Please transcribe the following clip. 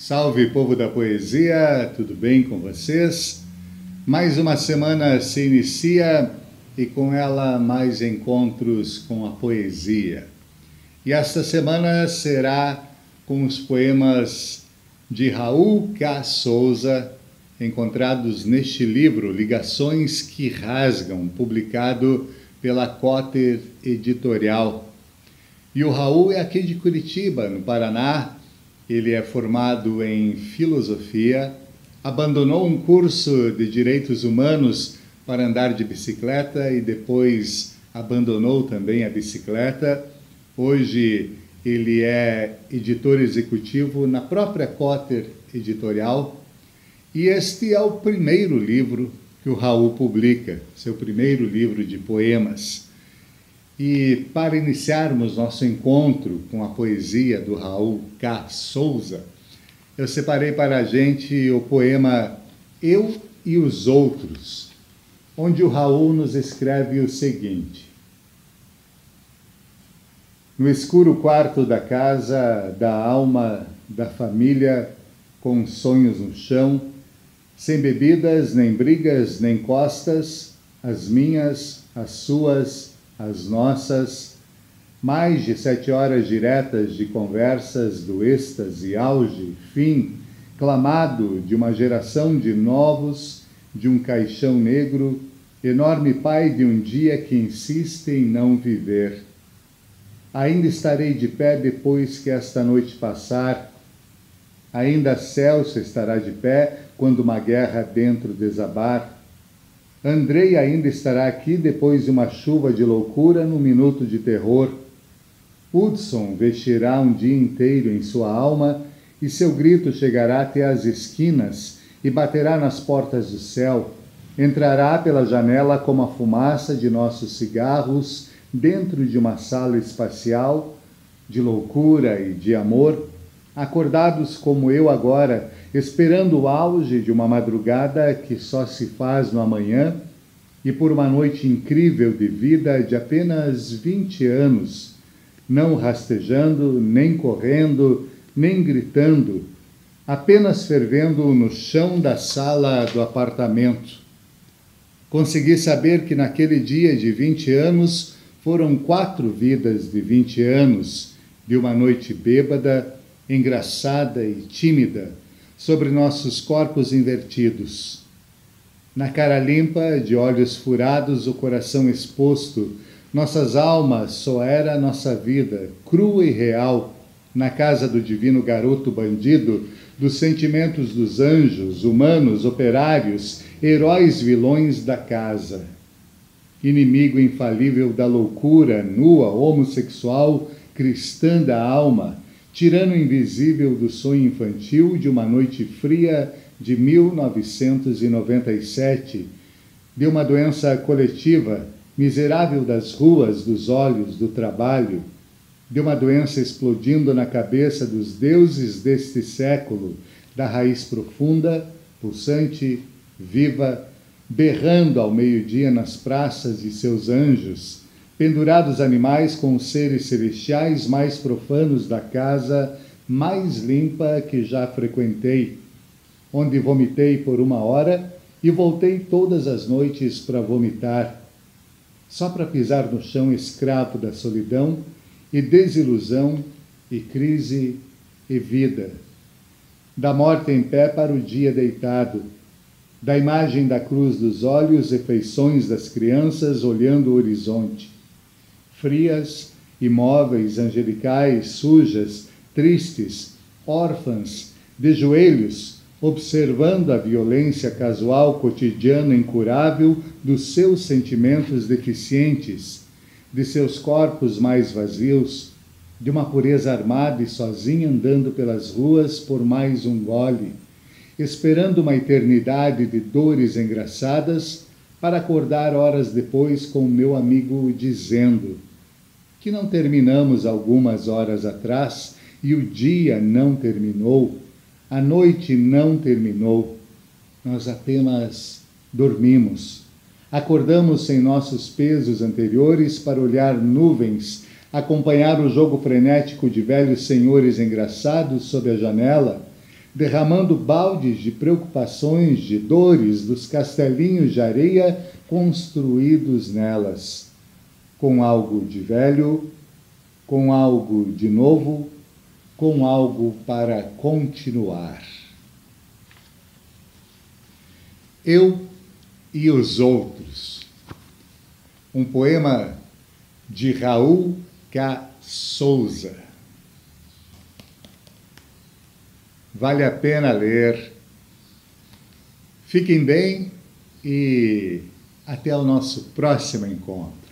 Salve, povo da poesia, tudo bem com vocês? Mais uma semana se inicia e com ela mais encontros com a poesia. E esta semana será com os poemas de Raul K. Souza, encontrados neste livro Ligações que Rasgam, publicado pela Cotter Editorial. E o Raul é aqui de Curitiba, no Paraná, ele é formado em filosofia, abandonou um curso de direitos humanos para andar de bicicleta e depois abandonou também a bicicleta. Hoje ele é editor executivo na própria Cotter Editorial e este é o primeiro livro que o Raul publica, seu primeiro livro de poemas. E para iniciarmos nosso encontro com a poesia do Raul K. Souza, eu separei para a gente o poema Eu e os Outros, onde o Raul nos escreve o seguinte: No escuro quarto da casa, da alma, da família, com sonhos no chão, sem bebidas, nem brigas, nem costas, as minhas, as suas, as nossas, mais de sete horas diretas de conversas do êxtase, auge, fim, clamado de uma geração de novos, de um caixão negro, enorme pai de um dia que insiste em não viver. Ainda estarei de pé depois que esta noite passar. Ainda Celso estará de pé quando uma guerra dentro desabar. Andrei ainda estará aqui depois de uma chuva de loucura no minuto de terror. Hudson vestirá um dia inteiro em sua alma e seu grito chegará até as esquinas e baterá nas portas do céu. Entrará pela janela como a fumaça de nossos cigarros dentro de uma sala espacial de loucura e de amor, acordados como eu agora esperando o auge de uma madrugada que só se faz no amanhã e por uma noite incrível de vida de apenas 20 anos, não rastejando, nem correndo, nem gritando, apenas fervendo no chão da sala do apartamento. Consegui saber que naquele dia de 20 anos foram quatro vidas de 20 anos, de uma noite bêbada, engraçada e tímida sobre nossos corpos invertidos. Na cara limpa, de olhos furados, o coração exposto, nossas almas só era nossa vida, crua e real, na casa do divino garoto bandido, dos sentimentos dos anjos, humanos, operários, heróis vilões da casa. Inimigo infalível da loucura, nua, homossexual, cristã da alma, tirano invisível do sonho infantil de uma noite fria de 1997, de uma doença coletiva, miserável das ruas, dos olhos, do trabalho, de uma doença explodindo na cabeça dos deuses deste século, da raiz profunda, pulsante, viva, berrando ao meio-dia nas praças de seus anjos, pendurados animais com os seres celestiais mais profanos da casa mais limpa que já frequentei, onde vomitei por uma hora e voltei todas as noites para vomitar, só para pisar no chão escravo da solidão e desilusão e crise e vida. Da morte em pé para o dia deitado, da imagem da cruz dos olhos e feições das crianças olhando o horizonte frias, imóveis, angelicais, sujas, tristes, órfãs, de joelhos, observando a violência casual cotidiana incurável dos seus sentimentos deficientes, de seus corpos mais vazios, de uma pureza armada e sozinha andando pelas ruas por mais um gole, esperando uma eternidade de dores engraçadas para acordar horas depois com meu amigo dizendo: que não terminamos algumas horas atrás e o dia não terminou, a noite não terminou, nós apenas dormimos. Acordamos sem nossos pesos anteriores para olhar nuvens, acompanhar o jogo frenético de velhos senhores engraçados sob a janela, derramando baldes de preocupações, de dores dos castelinhos de areia construídos nelas, com algo de velho, com algo de novo, com algo para continuar. Eu e os outros. Um poema de Raul K. Souza. Vale a pena ler. Fiquem bem e até o nosso próximo encontro.